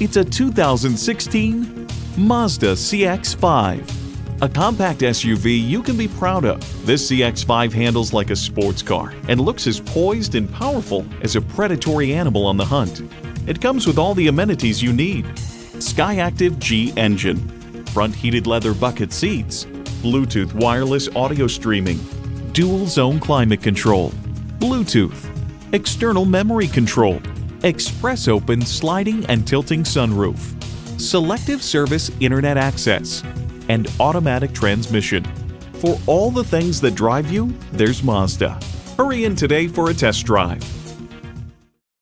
It's a 2016 Mazda CX-5. A compact SUV you can be proud of. This CX-5 handles like a sports car and looks as poised and powerful as a predatory animal on the hunt. It comes with all the amenities you need. Skyactiv G engine, front heated leather bucket seats, Bluetooth wireless audio streaming, dual zone climate control, Bluetooth, external memory control, express open sliding and tilting sunroof, selective service internet access, and automatic transmission. For all the things that drive you, there's Mazda. Hurry in today for a test drive.